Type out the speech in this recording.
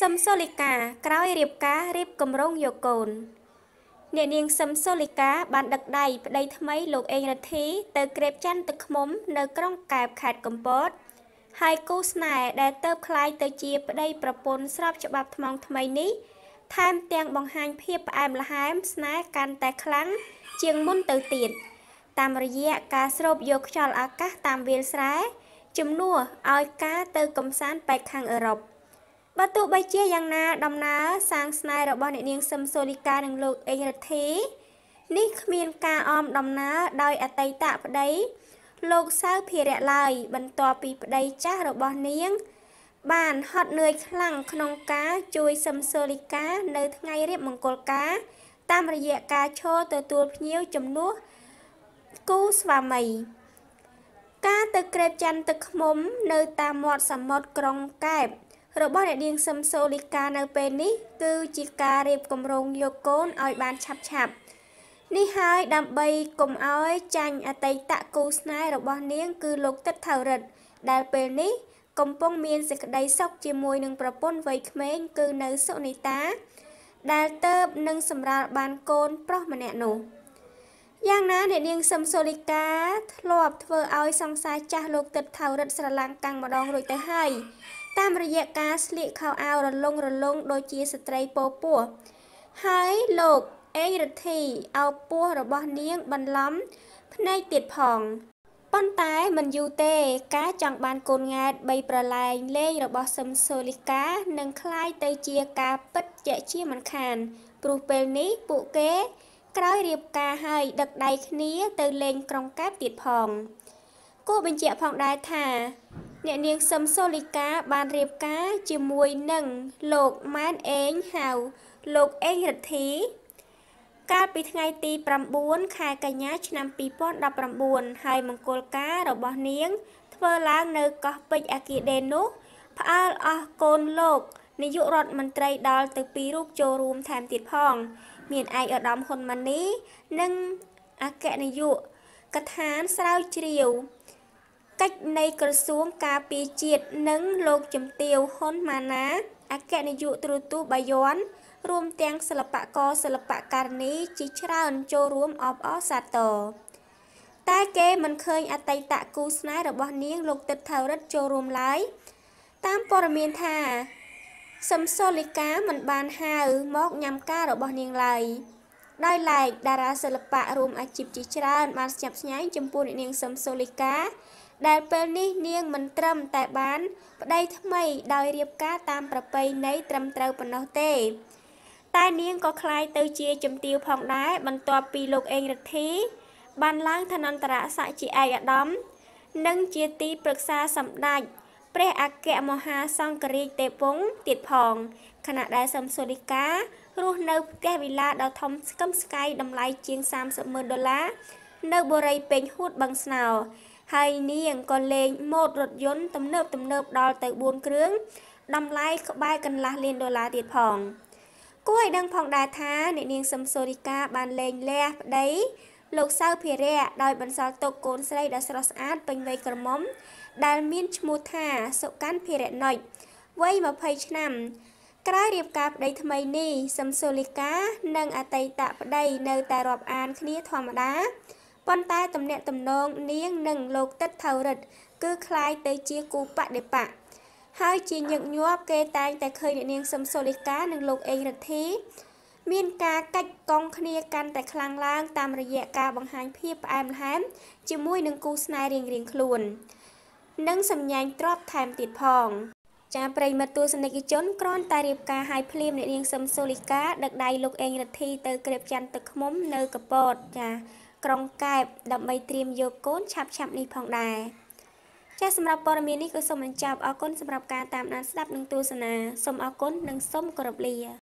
សឹមសូលីកាក្រោយរៀបការរៀបគម្រោងយកកូនអ្នកនាងសឹមសូលីកាបានដឹកដៃប្តីថ្មីលោកអេងរទ្ធីទៅក្រេបច័ន្ទទឹកឃ្មុំនៅក្រុងកែបខេត្តកំពតហើយគូស្នេហ៍ដែលទៅคล้ายទៅជាប្តីប្រពន្ធស្របច្បាប់ថ្មងថ្មីនេះថែមទាំងបង្ហាញភាពផ្អែមល្ហែមស្នេហ៍កាន់តែខ្លាំងជាងមុនទៅទៀតតាមរយៈការស្រូបយកខ្យល់អាកាសតាមវាលស្រែជំនួសឲ្យការទៅកំសាន្តបែកខាងអឺរ៉ុប បើទោះបីជាយ៉ាងណាដំណើរសាងស្នេហ៍របស់អ្នកនាងសឹមសូលីកានិងលោកអេងរទ្ធីនេះគ្មានការអមដំណើរដោយអតីតប្តី លោកសៅភិរៈឡើយបន្ទាប់ពីប្តីចាស់របស់នាង បានហត់នឿយខ្លាំងក្នុងការជួយសឹមសូលីកានៅថ្ងៃរៀបមង្គលការ តាមរយៈការឈរទទួលភ្ញៀវជំនួសគូស្វាមីការទៅក្រេបច័ន្ទទឹកឃ្មុំ នៅតាមមាត់សមុទ្រក្រុងកែប របស់អ្នកនាងសឹមសូលីកានៅពេលនេះ គឺជាការរៀបគម្រោងយកកូនឲ្យបានឆាប់ឆាប់នេះហើយដើម្បីកុំឲ្យចាញ់អតីតគូស្នេហ៍របស់នាង គឺលោកទឹកថៅរិទ្ធដែលពេលនេះ កំពុងមានសេចក្តីសុខជាមួយនឹងប្រពន្ធវ័យក្មេង គឺនៅសុនីតា ដែលទៅបនឹងសម្រាលបានកូនប្រុសម្នាក់នោះយ៉ាងណាអ្នកនាងសឹមសូលីកាធ្លាប់ធ្វើឲ្យសង្សារចាស់លោកទឹកថៅរិទ្ធស្រឡាំងកាំងម្ដងរួចទៅហើយ តាមរយៈការស្លៀកខោអាវរលុងរលុងដូចជាស្ត្រីពោពោះហើយលោកអេងរទ្ធីអោពោះរបស់នាងបន្លំភ្នែកទៀតផងប៉ុន្តែមិនយូរទេ ការចង់បានកូនង៉ែតបីប្រឡែងលេងរបស់សឹមសូលីកានឹងคล้ายទៅជាការពិតជាជាមិនខាន ព្រោះពេលនេះពួកគេក្រោយរៀបការហើយដឹកដៃគ្នាទៅលេងក្រុងកែបទៀតផងគួរបញ្ជាក់ផងដែរថា អ្នកនាងសឹមសូលីកាបានរៀបការជាមួយនឹងលោកម៉ែនអេងហៅលោកអេងរិទ្ធីកាលពីថ្ងៃទី9ខែកញ្ញាឆ្នាំ2019ហើយមង្គលការរបស់នាង ធ្វើឡើងនៅកោះពេជ្រអាគីដេនោះផ្អើលអស់កូនលោកនាយករដ្ឋមន្ត្រីដល់ទៅពីររូបចូលរួមថែមទៀតផង មានឯកឧត្តមហ៊ុនម៉ាណីនិងអគ្គនាយកកថានស្រាវជ្រាវ កិច្ចនៃក្រសួងការពារជាតិនិងលោកជំទាវហ៊ុនម៉ាណាអគ្គនាយកទូរទស្សន៍បាយ័នរួមទាំងសិល្បករសិល្បករនីជាច្រើនចូលរួមអបអរសាទរតែគេមិនឃើញអតីតគូស្នេហ៍របស់នាងលោកទឹកថៅរិទ្ធចូលរួមឡើយតាមព័ត៌មានថាសំសូលីកាមិនបានហៅមកញ៉ាំការរបស់នាងឡើយដោយឡែកតារាសិល្បៈរួមអាជីពជាច្រើនបានស្ញប់ស្ញែងចំពោះអ្នកនាងសំសូលីកា ដែលពេលនេះនាងមិនត្រឹមតែបានប្តីថ្មីដោយរៀបការតាមប្រពៃណីត្រឹមត្រូវប៉ុណ្ណោះទេ តែនាងក៏คล้ายទៅជាជំទាវផងដែរបន្ទាប់ពីលោកអេងរទ្ធីបានឡើងឋានន្តរស័ក្តិជាឯកឧត្តមនិងជាទីប្រឹក្សាសម្ដេចព្រះអគ្គមហាសង្ឃរាជទេពវង្សទៀតផងខណៈដែលសំសូលីការស់នៅផ្ទះវិឡាដ៏ធំស្កឹមស្កៃតម្លៃជាង30ម៉ឺនដុល្លារនៅបូរីពេញហួតបឹងស្នោ ហើយនាងក៏លេងម៉ូតរថយន្តទំនើបទំនើបដល់ទៅ4គ្រឿងតម្លៃក្បែរកន្លះលានដុល្លារទៀតផងគួរឲ្យដឹងផងដែរថាអ្នកនាងសំសូរិកាបានលេងលះប្តីលោកសៅភិរៈដោយបន្សល់ទុកកូនស្រីដ៏ស្រស់ស្អាតពេញវ័យក្រមុំ ដែលមានឈ្មោះថាសុកាន់ភិរៈណុចវ័យ20ឆ្នាំក្រោយរៀបការប្តីថ្មីនេះសំសូលីកា និងអតីតប្តីនៅតែរាប់អានគ្នាធម្មតា ប៉ុន្តែទំនាក់ទំនងនាងនិងលោកទឹកថៅរិទ្ធគឺคล้ายទៅជាគូបដិបៈហើយជាញឹកញាប់គេតែងតែឃើញអ្នកនាងសំសូលីកានិងលោកអេងរទ្ធីមានការកាច់កង់គ្នាកាន់តែខ្លាំងឡើងតាមរយៈការបង្ហាញភាពផ្អែមល្ហែមជាមួយនឹងគូស្នេហ៍រៀងៗខ្លួន និងសម្ញែងទ្របថែមទៀតផងចាប្រិមិត្តទស្សនិកជនគ្រាន់តែរៀបការឲ្យភ្លាមអ្នកនាងសឹមសូលីកាដឹកដៃលោកអេងរទ្ធីទៅក្រេបច័ន្ទទឹកឃុំនៅកពតចា ក្រុងកែបដើម្បីត្រៀមយកកូនឆាប់ឆាប់នេះផងដែរចាសសម្រាប់ព័ត៌មាននេះក៏សូមបញ្ចប់អរគុណសម្រាប់ការតាមដានស្ដាប់និងទស្សនាសូមអរគុណនិងសូមគោរពលា